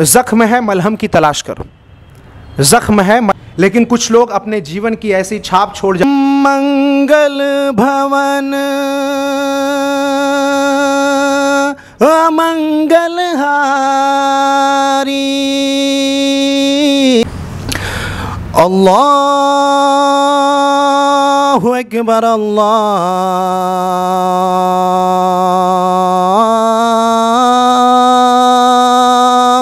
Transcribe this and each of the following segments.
ज़ख्म है, मलहम की तलाश करो। ज़ख्म है, मल... लेकिन कुछ लोग अपने जीवन की ऐसी छाप छोड़ जा मंगल भवन। मंगल हारी। अल्लाह अकबर, अल्लाह।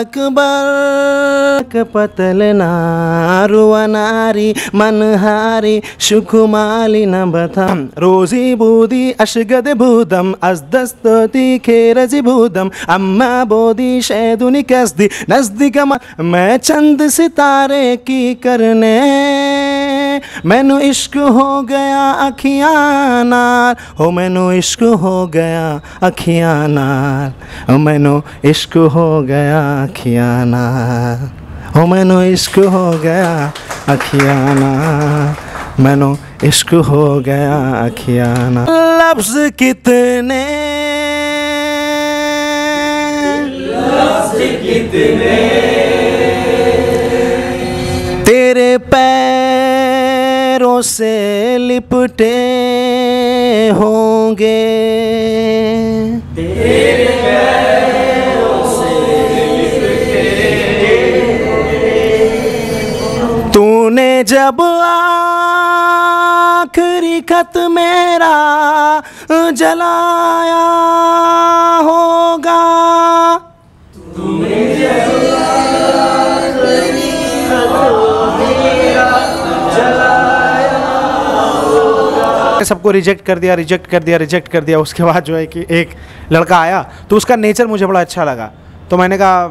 अकबर पतल नारुवनारी मनहारी, सुकुमाली बथम रोजी बोधी अशगद भूदम अस्दस्तोति खेरज भूदम। अम्मा बोधी शैदुनी कसदी, नज़दीक मैं चंद सितारे की करने। मैनू इश्क हो गया अखियाँ नाल। हो, मैनू इश्क हो गया अखियाँ हो, मैनू इश्क हो गया अखियाँ नाल। हो, मैनू इश्क हो गया अखियाँ नाल। मैनू इश्क हो गया अखियाँ नाल। लफ्ज कितने? तेरे पैरों से लिपटे होंगे। तूने जब आखिरी खत मेरा जलाया होगा सबको रिजेक्ट कर दिया रिजेक्ट कर दिया रिजेक्ट कर दिया। उसके बाद जो है कि एक लड़का आया तो उसका नेचर मुझे बड़ा अच्छा लगा। तो मैंने कहा,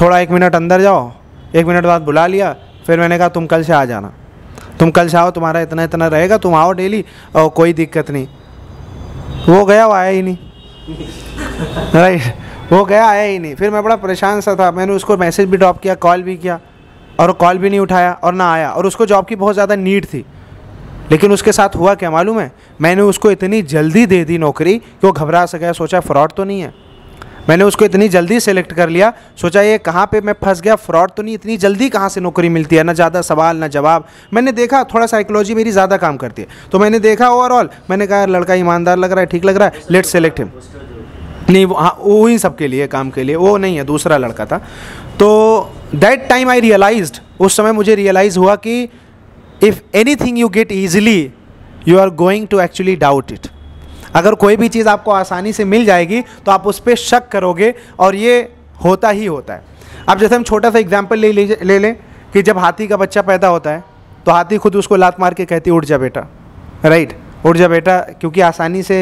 थोड़ा एक मिनट अंदर जाओ, एक मिनट बाद बुला लिया। फिर मैंने कहा, तुम कल से आ जाना। तुम कल से आओ, तुम्हारा इतना इतना रहेगा, तुम आओ डेली और कोई दिक्कत नहीं। वो गया, वो आया ही नहीं। राइट वो गया, आया ही नहीं। फिर मैं बड़ा परेशान सा था। मैंने उसको मैसेज भी ड्रॉप किया कॉल भी किया, और कॉल भी नहीं उठाया, और ना आया। और उसको जॉब की बहुत ज़्यादा नीड थी। लेकिन उसके साथ हुआ क्या मालूम है? मैंने उसको इतनी जल्दी दे दी नौकरी कि वो घबरा सा गया सोचा फ्रॉड तो नहीं है। मैंने उसको इतनी जल्दी सेलेक्ट कर लिया, सोचा ये कहाँ पे मैं फंस गया, फ्रॉड तो नहीं, इतनी जल्दी कहाँ से नौकरी मिलती है? ना ज़्यादा सवाल, ना जवाब। मैंने देखा थोड़ा साइकोलॉजी मेरी ज़्यादा काम करती है। तो मैंने देखा ओवरऑल मैंने कहा लड़का ईमानदार लग रहा है, ठीक लग रहा है लेट सेलेक्ट हिम नहीं, वो हाँ वो ही सबके लिए, काम के लिए, वो नहीं है, दूसरा लड़का था। तो दैट टाइम आई रियलाइज्ड उस समय मुझे रियलाइज़ हुआ कि if anything you get easily you are going to actually doubt it अगर कोई भी चीज़ आपको आसानी से मिल जाएगी तो आप उस पर शक करोगे और ये होता ही होता है। अब जैसे हम छोटा सा एग्ज़ाम्पल ले ले लें कि जब हाथी का बच्चा पैदा होता है तो हाथी खुद उसको लात मार के कहती उठ जा बेटा। राइट उठ जा बेटा, क्योंकि आसानी से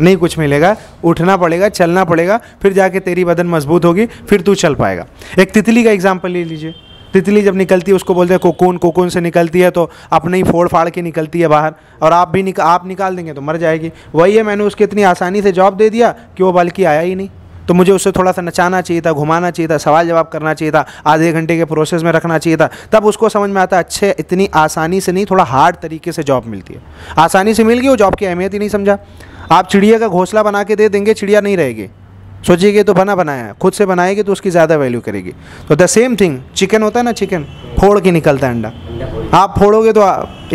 नहीं कुछ मिलेगा। उठना पड़ेगा, चलना पड़ेगा, फिर जाके तेरी बदन मज़बूत होगी, फिर तू चल पाएगा। एक तितली का एग्ज़ाम्पल ले लीजिए। तितली जब निकलती है उसको बोलते हैं कोकून कोकून से निकलती है तो अपने ही फोड़ फाड़ के निकलती है बाहर। और आप भी निक, आप निकाल देंगे तो मर जाएगी। वही है मैंने उसके इतनी आसानी से जॉब दे दिया कि वो बल्कि आया ही नहीं। तो मुझे उससे थोड़ा सा नचाना चाहिए था घुमाना चाहिए था सवाल जवाब करना चाहिए था आधे घंटे के प्रोसेस में रखना चाहिए था। तब उसको समझ में आता अच्छे इतनी आसानी से नहीं थोड़ा हार्ड तरीके से जॉब मिलती है। आसानी से मिल गई वो जॉब की अहमियत ही नहीं समझा। आप चिड़िया का घोंसला बना के दे देंगे चिड़िया नहीं रहेगी। सोचिए तो बना बनाया है। खुद से बनाएगी तो उसकी ज़्यादा वैल्यू करेगी। तो द सेम थिंग चिकन होता है ना चिकन फोड़ के निकलता है अंडा। आप फोड़ोगे तो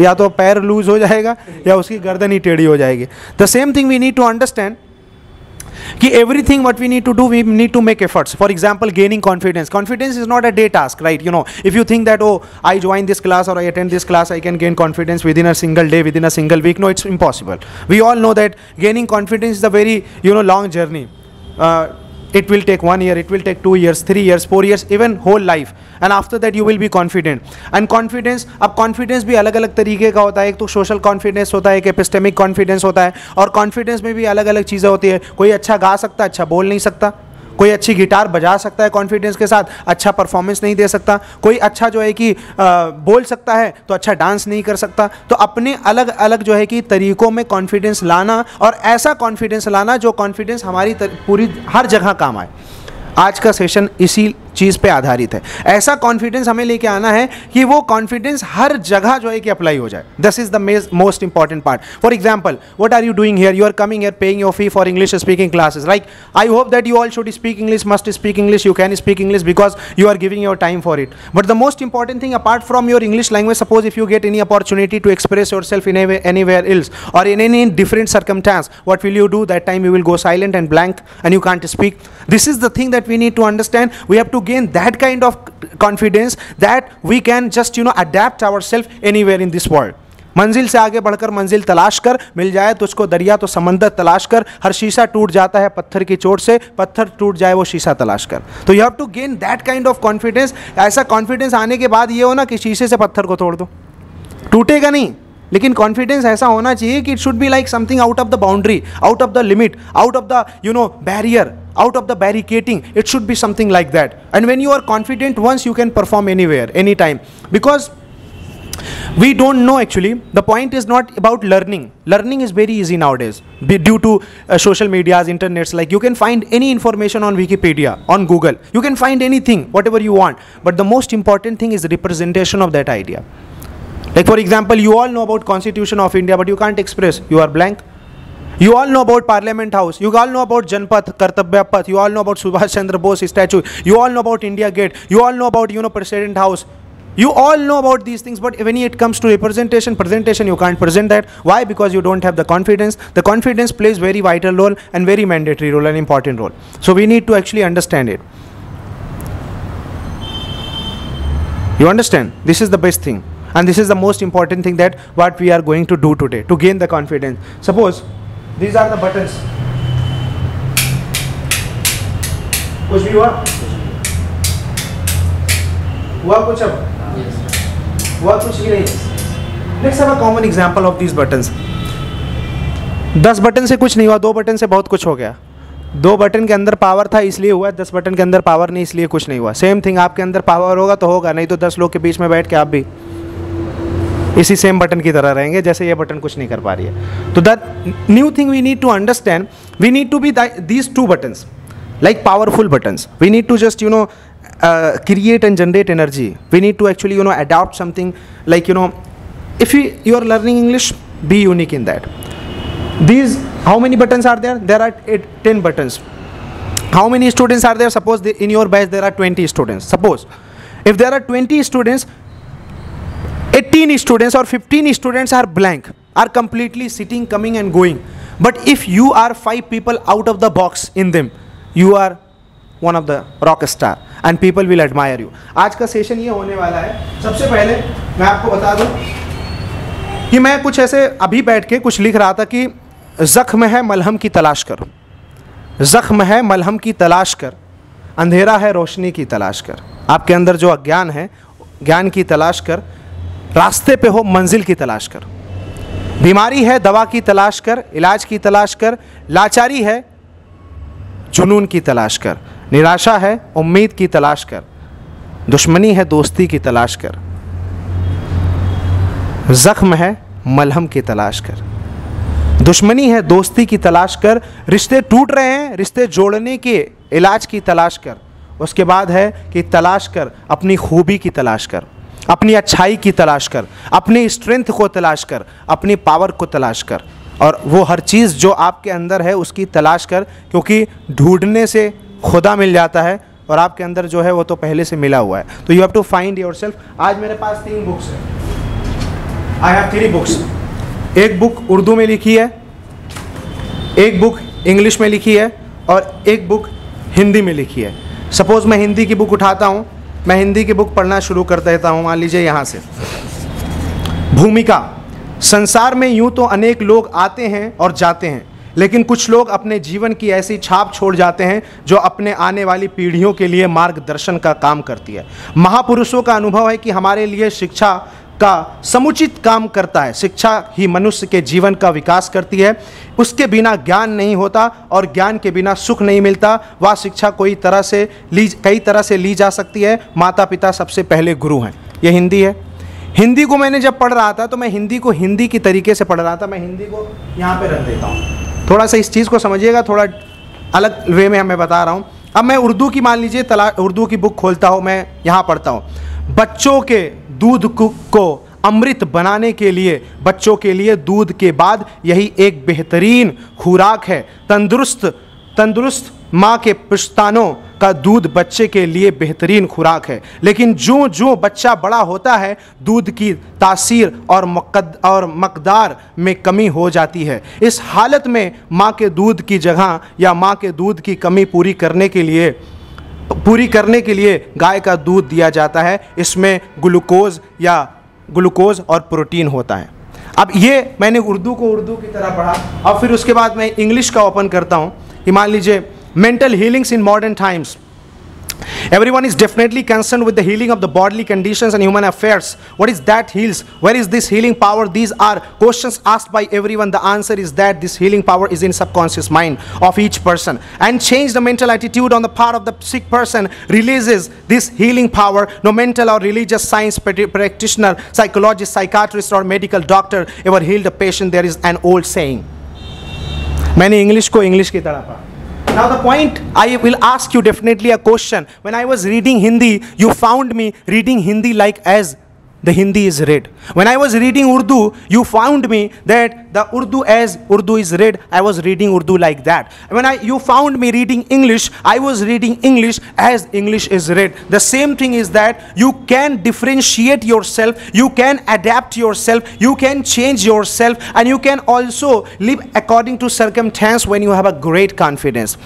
या तो पैर लूज हो जाएगा, या उसकी गर्दन ही टेढ़ी हो जाएगी। The same thing we need to understand कि everything what we need to do we need to make efforts for example gaining confidence confidence is not a day task right you know if you think that oh I join this class और I attend this class I can gain confidence within a single day within a single week no it's impossible we all know that gaining confidence is a very you know long journey it will take one year it will take two years three years four years even whole life and after that you will be confident and confidence अब confidence भी अलग अलग तरीके का होता है एक तो social confidence होता है एक epistemic confidence होता है और confidence में भी अलग अलग चीज़ें होती है कोई अच्छा गा सकता अच्छा बोल नहीं सकता कोई अच्छी गिटार बजा सकता है कॉन्फिडेंस के साथ अच्छा परफॉर्मेंस नहीं दे सकता, कोई अच्छा जो है कि बोल सकता है तो अच्छा डांस नहीं कर सकता। तो अपने अलग अलग जो है कि तरीक़ों में कॉन्फिडेंस लाना और ऐसा कॉन्फिडेंस लाना जो कॉन्फिडेंस हमारी पूरी हर जगह काम आए। आज का सेशन इसी चीज़ पे आधारित है। ऐसा कॉन्फिडेंस हमें लेके आना है कि वो कॉन्फिडेंस हर जगह जो है कि अप्लाई हो जाए। This is the most important part for example what are you doing here you are coming here paying your fee for English speaking classes like I hope that you all should speak English must speak English you can speak English because you are giving your time for it but the most important thing apart from your English language suppose if you get any opportunity to express yourself in anywhere else और in any different circumstance what will you do? That time you will go silent and blank and you can't speak. This is the thing that we need to understand. We have to gain that kind of confidence that we can just, you know, adapt ourselves anywhere in this world. मंजिल से आगे बढ़कर मंजिल तलाश कर, मिल जाए तो उसको दरिया तो समंदर तलाश कर, हर शीशा टूट जाता है पत्थर की चोट से, पत्थर टूट जाए वो शीशा तलाश कर। तो you have to gain that kind of confidence ऐसा कॉन्फिडेंस आने के बाद ये हो ना कि शीशे से पत्थर को तोड़ दो। टूटेगा नहीं, लेकिन कॉन्फिडेंस ऐसा होना चाहिए कि it should be like something out of the boundary out of the limit out of the you know barrier out of the barricading it should be something like that. And when you are confident once you can perform anywhere anytime. Because we don't know actually. The point is not about learning. Learning is very easy nowadays. Due to uh, social medias internets like you can find any information on wikipedia on google. You can find anything whatever you want. But the most important thing is representation of that idea. Like for example, you all know about Constitution of India, but you can't express. You are blank. You all know about Parliament House. You all know about Janpath, Kartabya Path. You all know about Subhash Chandra Bose statue. You all know about India Gate. You all know about you know President House. You all know about these things, but when it comes to representation, presentation, you can't present that. Why? Because you don't have the confidence. The confidence plays very vital role and very mandatory role and important role. So we need to actually understand it. You understand? This is the best thing and this is the most important thing that what we are going to do today to gain the confidence suppose these are the buttons. कुछ भी हुआ? हुआ कुछ अब? हुआ कुछ ही नहीं। Let's have a common example of these buttons दस बटन से कुछ नहीं हुआ, दो बटन से बहुत कुछ हो गया। दो बटन के अंदर पावर था इसलिए हुआ, दस बटन के अंदर पावर नहीं, इसलिए कुछ नहीं हुआ। सेम थिंग आपके अंदर पावर होगा तो होगा, नहीं तो दस लोग के बीच में बैठ के आप भी। इसी सेम बटन की तरह रहेंगे, जैसे ये बटन कुछ नहीं कर पा रही है। तो that new thing we need to understand we need to be these two buttons like powerful buttons we need to just you know create and generate energy we need to actually you know adopt something like you know if you you are learning English be unique in that these how many buttons are there there are ten buttons how many students are there suppose in your batch there are twenty students suppose if there are twenty students 18 students or 15 students are blank are completely sitting coming and going but if you are five people out of the box in them you are one of the rock star and people will admire you आज का session ये होने वाला है सबसे पहले मैं आपको बता दूँ कि मैं कुछ ऐसे अभी बैठ के कुछ लिख रहा था कि ज़ख्म है मलहम की तलाश कर ज़ख्म है मलहम की तलाश कर अंधेरा है रोशनी की तलाश कर आपके अंदर जो अज्ञान है ज्ञान की तलाश कर रास्ते पे हो मंजिल की तलाश कर बीमारी है दवा की तलाश कर इलाज की तलाश कर लाचारी है जुनून की तलाश कर निराशा है उम्मीद की तलाश कर दुश्मनी है दोस्ती की तलाश कर जख्म है मलहम की तलाश कर दुश्मनी है दोस्ती की तलाश कर रिश्ते टूट रहे हैं रिश्ते जोड़ने के इलाज की तलाश कर उसके बाद है कि तलाश कर अपनी खूबी की तलाश कर अपनी अच्छाई की तलाश कर, अपनी स्ट्रेंथ को तलाश कर, अपनी पावर को तलाश कर। और वो हर चीज़ जो आपके अंदर है उसकी तलाश कर, क्योंकि ढूँढने से खुदा मिल जाता है और आपके अंदर जो है वो तो पहले से मिला हुआ है। तो you have to find yourself आज मेरे पास तीन बुक्स हैं। आई हैव थ्री बुक्स एक बुक उर्दू में लिखी है, एक बुक इंग्लिश में लिखी है और एक बुक हिंदी में लिखी है। सपोज़ मैं हिंदी की बुक उठाता हूँ मैं हिंदी की बुक पढ़ना शुरू कर देता हूँ। मान लीजिए यहाँ से। भूमिका, संसार में यूँ तो अनेक लोग आते हैं और जाते हैं, लेकिन कुछ लोग अपने जीवन की ऐसी छाप छोड़ जाते हैं जो अपने आने वाली पीढ़ियों के लिए मार्गदर्शन का काम करती है। महापुरुषों का अनुभव है कि हमारे लिए शिक्षा का समुचित काम करता है। शिक्षा ही मनुष्य के जीवन का विकास करती है। उसके बिना ज्ञान नहीं होता और ज्ञान के बिना सुख नहीं मिलता। वह शिक्षा कोई तरह से ली, कई तरह से ली जा सकती है। माता पिता सबसे पहले गुरु हैं। ये हिंदी है। हिंदी को मैंने जब पढ़ रहा था तो मैं हिंदी को हिंदी की तरीके से पढ़ रहा था। मैं हिंदी को यहाँ पे रख देता हूँ। थोड़ा सा इस चीज़ को समझिएगा, थोड़ा अलग वे में मैं बता रहा हूँ। अब मैं उर्दू की, मान लीजिए, तला, उर्दू की बुक खोलता हूँ, मैं यहाँ पढ़ता हूँ। बच्चों के दूध को अमृत बनाने के लिए, बच्चों के लिए दूध के बाद यही एक बेहतरीन खुराक है। तंदुरुस्त तंदुरुस्त माँ के पुश्तानों का दूध बच्चे के लिए बेहतरीन खुराक है। लेकिन जो जो बच्चा बड़ा होता है, दूध की तासीर और मकद, और मकदार में कमी हो जाती है। इस हालत में माँ के दूध की जगह या माँ के दूध की कमी पूरी करने के लिए पूरी करने के लिए गाय का दूध दिया जाता है। इसमें ग्लूकोज या ग्लूकोज और प्रोटीन होता है। अब ये मैंने उर्दू को उर्दू की तरह पढ़ा। और फिर उसके बाद मैं इंग्लिश का ओपन करता हूँ। कि मान लीजिए, mental healings in modern times. Everyone is definitely concerned with the healing of the bodily conditions and human affairs. What is that heals? Where is this healing power? These are questions asked by everyone. The answer is that this healing power is in subconscious mind of each person. And change the mental attitude on the part of the sick person releases this healing power. No mental or religious science practitioner, psychologist, psychiatrist or medical doctor ever healed a patient. There is an old saying. मैंने English को English की तरह पढ़ा now the point, I will ask you definitely a question. When I was reading Hindi, you found me reading Hindi like as the Hindi is read. When I was reading Urdu, you found me that the Urdu as Urdu is read, I was reading Urdu like that. When I you found me reading English, I was reading English as English is read. The same thing is that you can differentiate yourself, you can adapt yourself, you can change yourself, and you can also live according to circumstance when you have a great confidence.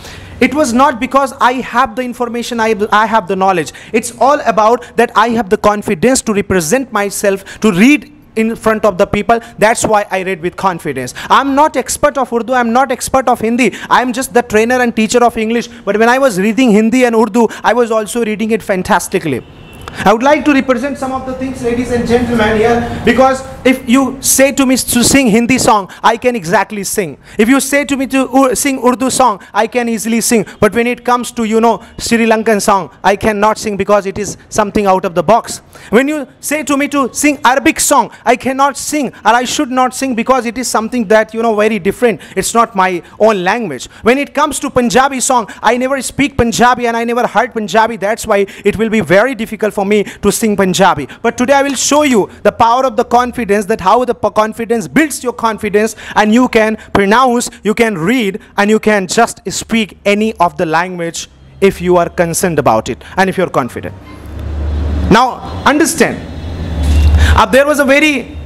It was not because I have the information, I, I have the knowledge. It's all about that I have the confidence to represent myself, to read in front of the people. That's why i read with confidence. I'm not expert of urdu i'm not expert of hindi. I'm just the trainer and teacher of english. But when i was reading hindi and urdu i was also reading it fantastically I would like to represent some of the things, ladies and gentlemen, here because if you say to me to sing Hindi song, I can exactly sing. If you say to me to sing Urdu song, I can easily sing. But when it comes to, you know, Sri Lankan song, I cannot sing because it is something out of the box. When you say to me to sing Arabic song, I cannot sing or I should not sing because it is something that, you know, very different. It's not my own language. When it comes to Punjabi song, I never speak Punjabi and I never heard Punjabi. That's why it will be very difficult for me to sing Punjabi. But today I will show you the power of the confidence that how the confidence builds your confidence and you can pronounce, you can read and you can just speak any of the language if you are concerned about it and if you're confident. Now understand. Uh, there was a very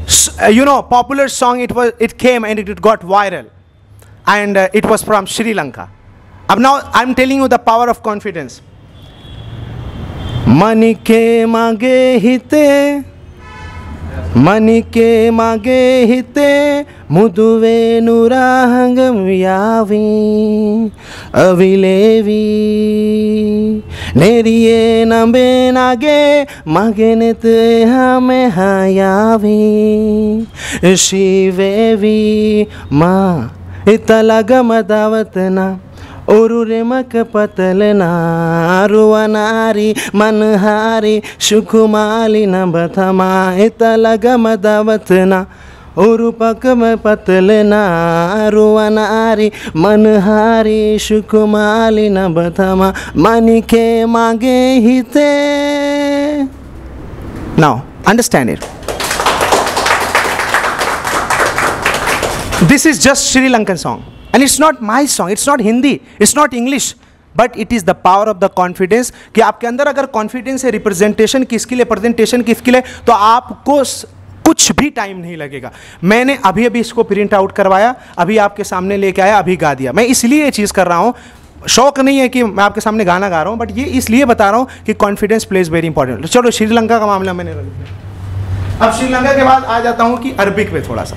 uh, you know popular song. It was it came and it, it got viral, and uh, it was from Sri Lanka. अब now I am telling you the power of confidence मन के मागे हिते मन के मागे हिते ಮುದುವೆ ನುರಾಹಂಗಂ ಯಾವಿ ಅವಿಲೇವಿ නෙරියේ නඹේනගේ මගෙනෙත එහා මෙහා යාවී ශීවේවී මා ඉතලගම දවතනා ඔරුරෙමක පතලනාරුවනාරි මනහාරි ශුකුමාලි නඹ තමා එතලගම දවතනා मदवतना उरुपकम पतलना रुवनारी मनहारी सुकुमाली न बथमा मन के मांगे हिते Now, understand it. This is just Sri Lankan song. And it's not my song, it's not Hindi, it's not English. But it is the power of the confidence कि आपके अंदर अगर कॉन्फिडेंस है रिप्रेजेंटेशन किसके लिए प्रेजेंटेशन किसके लिए तो आपको कुछ भी टाइम नहीं लगेगा मैंने अभी अभी इसको प्रिंट आउट करवाया अभी आपके सामने लेके आया अभी गा दिया मैं इसलिए ये चीज़ कर रहा हूँ शौक नहीं है कि मैं आपके सामने गाना गा रहा हूँ बट ये इसलिए बता रहा हूँ कि कॉन्फिडेंस प्लेज वेरी इंपॉर्टेंट चलो श्रीलंका का मामला मैंने अब श्रीलंका के बाद आ जाता हूँ कि अरबिक में थोड़ा सा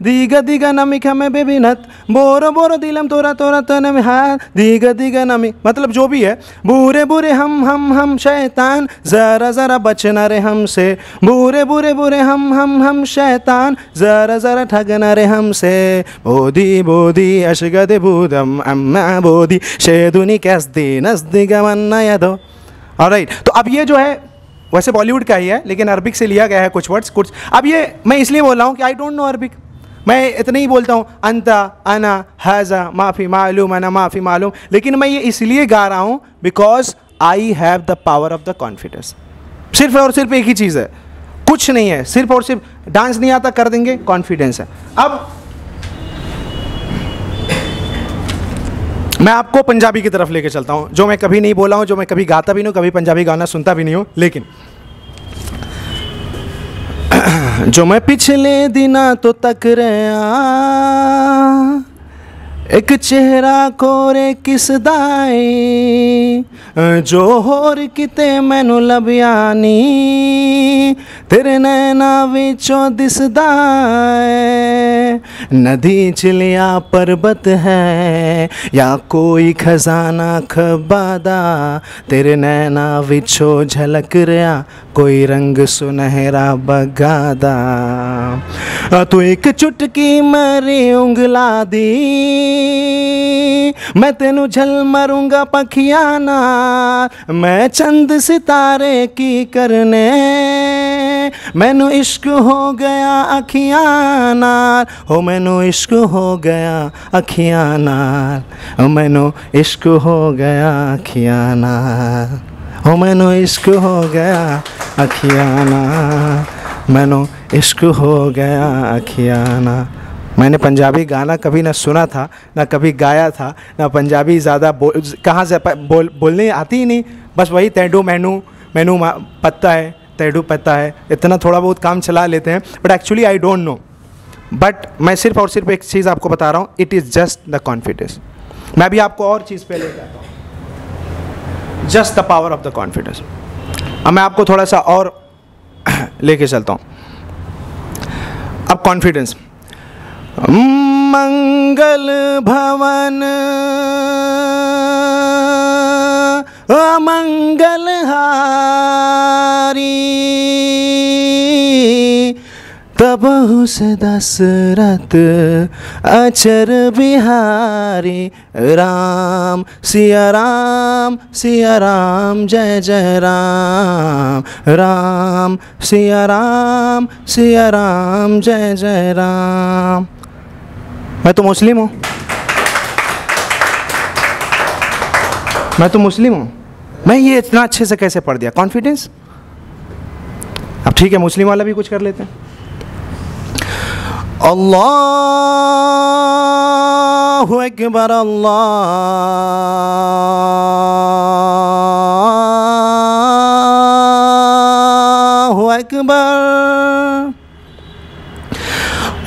दीग दीग नमी खमे बेबिनत बोरो बोरो दिलम तोरा तोरा तन में हाथ दीग दीग नमी मतलब जो भी है बुरे बुरे हम हम हम शैतान ज़रा ज़रा बचना रे हमसे बुरे बुरे बुरे हम हम हम शैतान ज़रा ज़रा ठगना रे हमसे बोधी बोधी अशगद बूदम अम्मा बोधी शेदुनी कैसदी नजदी गमन्ना यदो राइट तो अब ये जो है, वैसे बॉलीवुड का ही है, लेकिन अरबिक से लिया गया है कुछ वर्ड्स कुछ। अब ये मैं इसलिए बोल रहा हूँ कि आई डोंट नो अरबिक मैं इतना ही बोलता हूँ, अंता, अना, हाजा, माफ़ी, मालूम, अना, माफ़ी, मालूम। लेकिन मैं ये इसलिए गा रहा हूँ because I have the power of the confidence सिर्फ़ और सिर्फ़ एक ही चीज़ है। कुछ नहीं है। सिर्फ़ और सिर्फ़ डांस नहीं आता, कर देंगे कॉन्फिडेंस है। अब मैं आपको पंजाबी की तरफ़ लेके चलता हूँ। जो मैं कभी नहीं बोला हूँ, जो मैं कभी गाता भी नहीं हूँ, कभी पंजाबी गाना सुनता भी नहीं हूँ, लेकिन जो मैं पिछले दिना तो तक रहा एक चेहरा कोरे किस दाई जो होर किते मैनू लभिया नी तेरे नैना विचों दिसदा है नदी चिलिया पर्वत है, या कोई खजाना खबादा? तेरे नैना विचों झलक रहा कोई रंग सुनहरा बगादा। तू एक चुटकी मरी उंगला दी। मैं तेनू झल मरूँगा पखियाना, मैं चंद सितारे की करने। मैनू इश्क हो गया अखियाँ नाल हो मैनू इश्क हो गया अखियाँ नाल हो मैनू इश्क हो गया अखियाँ नाल हो मैनू इश्क हो गया अखियाँ नाल मैनू इश्क हो गया अखियाँ नाल मैंने पंजाबी गाना कभी ना सुना था, ना कभी गाया था, ना पंजाबी ज़्यादा बोल कहाँ से बोल, बोलने आती ही नहीं। बस वही तैडू मैनू मैनू पत्ता है तैडू पत्ता है। इतना थोड़ा बहुत काम चला लेते हैं but actually I don't know but मैं सिर्फ़ और सिर्फ़ एक चीज़ आपको बता रहा हूँ it is just the confidence मैं अभी आपको और चीज़ पे ले जाता हूँ। Just the power of the confidence अब मैं आपको थोड़ा सा और लेके चलता हूँ। अब कॉन्फिडेंस मंगल भवन। अमंगल हारी तब से दशरथ, अचर बिहारी, राम, सिया राम सिया राम, जय जय राम। राम, सिया राम सिया राम, जय जय राम। मैं तो मुस्लिम हूँ। मैं तो मुस्लिम हूँ। मैं ये इतना अच्छे से कैसे पढ़ दिया? कॉन्फिडेंस अब ठीक है, मुस्लिम वाला भी कुछ कर लेते हैं। अल्लाह अकबर अल्लाह अकबर।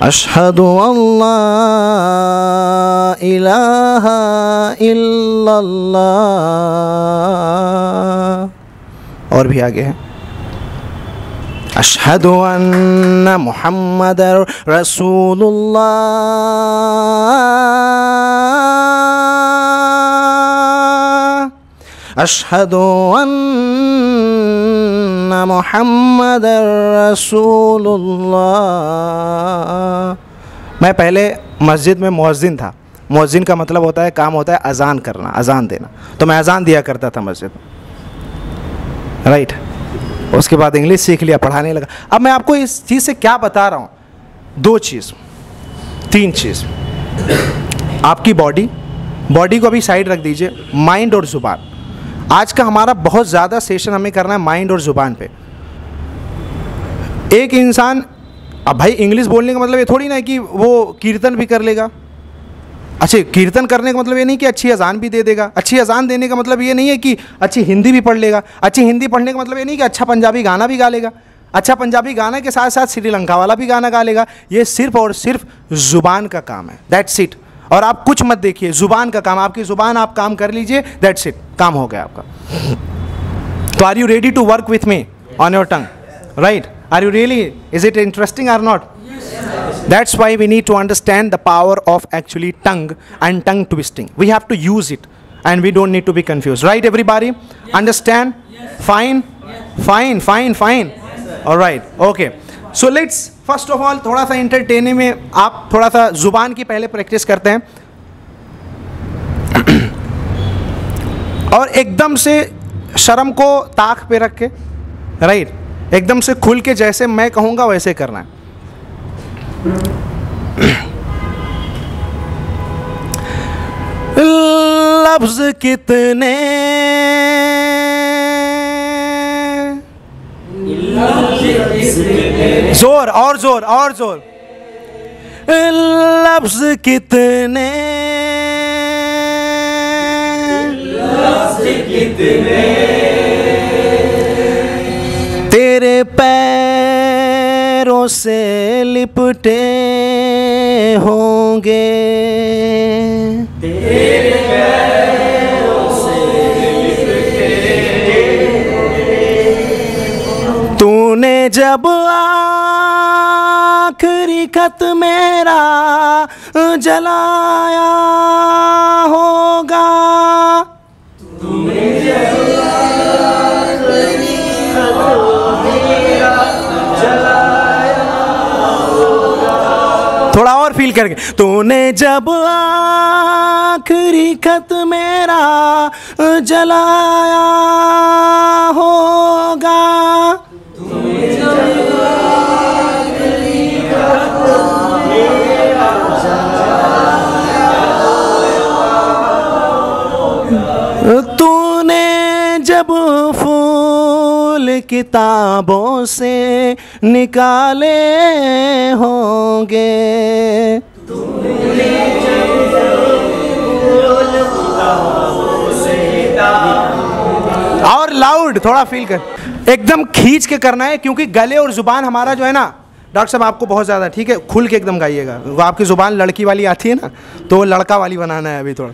इलाहा इल्लल्लाह अशहदु अल्लाह इलाहा इल्लल्लाह और भी आगे है अशहदु अन्न मुहम्मद रसूलुल्लाह अशहदु अन्न मुहम्मद रसूलुल्लाह मैं पहले मस्जिद में मुअज्जिन था। मुअज्जिन का मतलब होता है, काम होता है अजान करना, अजान देना। तो मैं अजान दिया करता था मस्जिद में। राइट उसके बाद इंग्लिश सीख लिया, पढ़ाने लगा। अब मैं आपको इस चीज़ से क्या बता रहा हूँ? दो चीज़। तीन चीज़। आपकी बॉडी बॉडी को अभी साइड रख दीजिए माइंड और ज़ुबान। आज का हमारा बहुत ज़्यादा सेशन हमें करना है माइंड और ज़ुबान पे। एक इंसान, अब भाई इंग्लिश बोलने का मतलब ये थोड़ी ना है कि वो कीर्तन भी कर लेगा। अच्छे, कीर्तन करने का मतलब ये नहीं कि अच्छी अजान भी दे देगा। अच्छी अजान देने का मतलब ये नहीं है कि अच्छी हिंदी भी पढ़ लेगा। अच्छी हिंदी पढ़ने का मतलब ये नहीं कि अच्छा पंजाबी गाना भी गा लेगा। अच्छा पंजाबी गाना के साथ साथ श्रीलंका वाला भी गाना गा लेगा। ये सिर्फ़ और सिर्फ़ ज़ुबान का काम है। दैट्स इट और आप कुछ मत देखिए, ज़ुबान का काम, आपकी ज़ुबान आप काम कर लीजिए दैट्स इट काम हो गया आपका। तो are you ready to work with me on your tongue right are you really is it interesting or not that's why we need to understand the power of actually tongue and tongue twisting we have to use it and we don't need to be confuse right every बारी understand fine fine fine fine right okay So let's first of all थोड़ा सा entertaining में आप थोड़ा सा ज़ुबान की पहले प्रैक्टिस करते हैं। और एकदम से शर्म को ताक पे रख के राइट एकदम से खुल के जैसे मैं कहूँगा वैसे करना है। लफ्ज कितने ज़ोर, और ज़ोर और ज़ोर। लफ्ज कितने? कितने तेरे पैरों से लिपटे होंगे। तेरे पैरों जब आखिरी खत मेरा जलाया होगा। थोड़ा और फील करके। तूने जब आखिरी खत मेरा जलाया होगा। तूने जब फूल किताबों से निकाले होंगे। और लाउड थोड़ा फील कर। एकदम खींच के करना है क्योंकि गले और ज़ुबान हमारा जो है ना डॉक्टर साहब आपको बहुत ज़्यादा ठीक है खुल के एकदम गाइएगा। वो आपकी ज़ुबान लड़की वाली आती है ना तो वो लड़का वाली बनाना है अभी थोड़ा।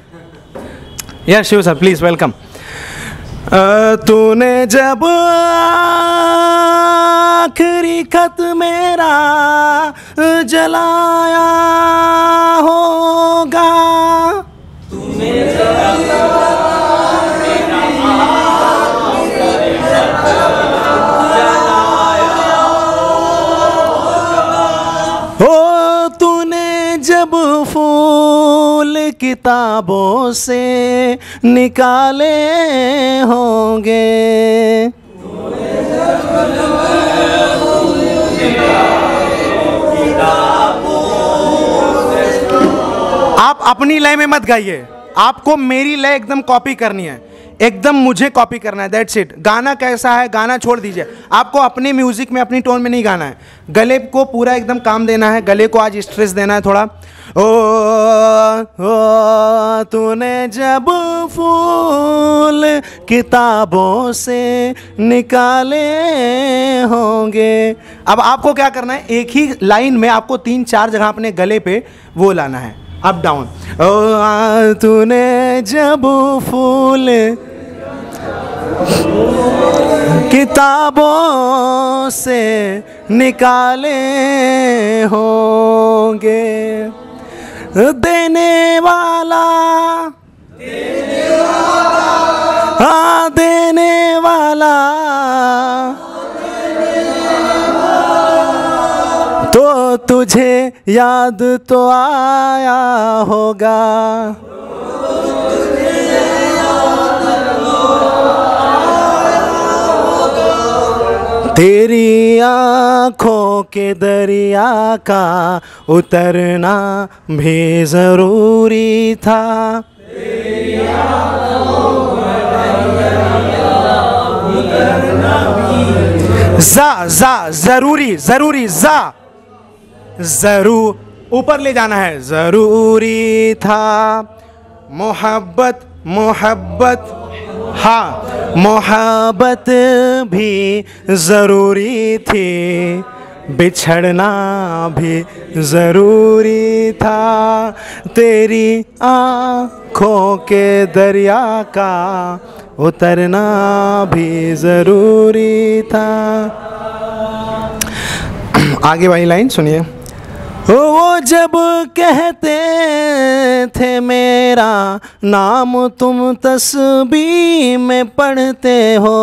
Yes Shiv sir please welcome तूने जब आखिरी खत मेरा जलाया होगा तूने हो किताबों से निकाले होंगे। आप अपनी लय में मत गाइए। आपको मेरी लय एकदम कॉपी करनी है। एकदम मुझे कॉपी करना है दैट्स इट गाना कैसा है गाना छोड़ दीजिए। आपको अपने म्यूज़िक में अपनी टोन में नहीं गाना है। गले को पूरा एकदम काम देना है गले को आज स्ट्रेस देना है थोड़ा। ओ, ओ तूने जब फूल किताबों से निकाले होंगे। अब आपको क्या करना है एक ही लाइन में आपको तीन चार जगह अपने गले पे वो लाना है। अप डाउन ओ तूने जब फूल किताबों से निकाले होंगे, देने वाला हाँ देने वाला तुझे याद तो आया होगा। तेरी आँखों के दरिया का उतरना भी ज़रूरी था। जा जा, ज़रूरी ज़रूरी, जा। जरू ऊपर ले जाना है। ज़रूरी था मोहब्बत मोहब्बत हाँ मोहब्बत भी ज़रूरी थी। बिछड़ना भी ज़रूरी था। तेरी आँखों के दरिया का उतरना भी ज़रूरी था। आगे वाली लाइन सुनिए। वो जब कहते थे, मेरा नाम तुम तस्बी में पढ़ते हो।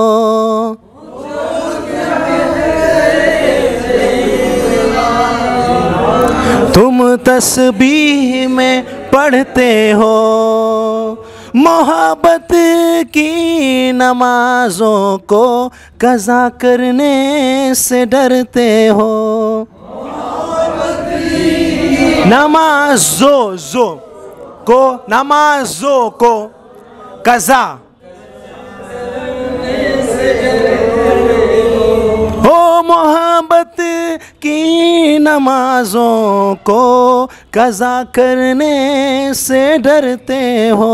तुम तस्बीह में पढ़ते हो। मोहब्बत की नमाजों को कज़ा करने से डरते हो। नमाजो जो को नमाजों को कज़ा हो मोहब्बत की नमाजों को कज़ा करने से डरते हो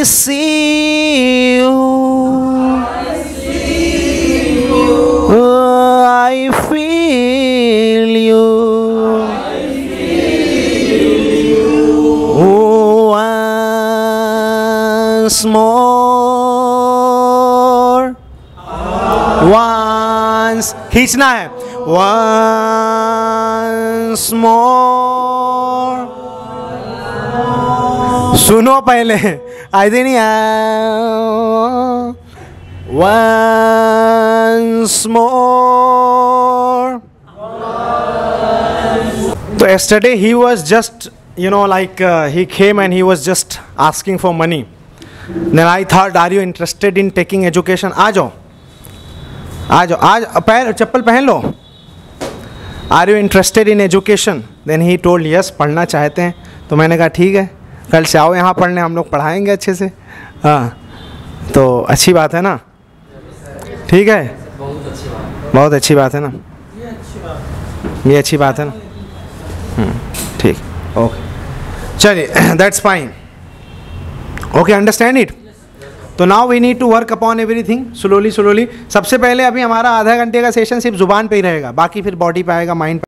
I see you. Oh, I feel you. Oh, once more. Once खींचना है once more सुनो पहले आई दिन तो yesterday he was just you know like he Khem and he was just asking for money then I third are you interested in taking education आ जाओ आ जाओ आज पैर, चप्पल पहन लो. Are you interested in education then he told yes पढ़ना चाहते हैं. तो मैंने कहा, ठीक है. कल से आओ यहाँ पढ़ने हम लोग पढ़ाएँगे अच्छे से। हाँ तो अच्छी बात है ना? ठीक है? बहुत अच्छी बात है ना? ये अच्छी बात है ना? हम्म, ठीक ओके। चलिए that's fine okay understand it तो now we need to work upon everything slowly slowly सबसे पहले अभी हमारा आधा घंटे का सेशन सिर्फ़ ज़ुबान पे ही रहेगा बाकी फिर बॉडी पे आएगा माइंड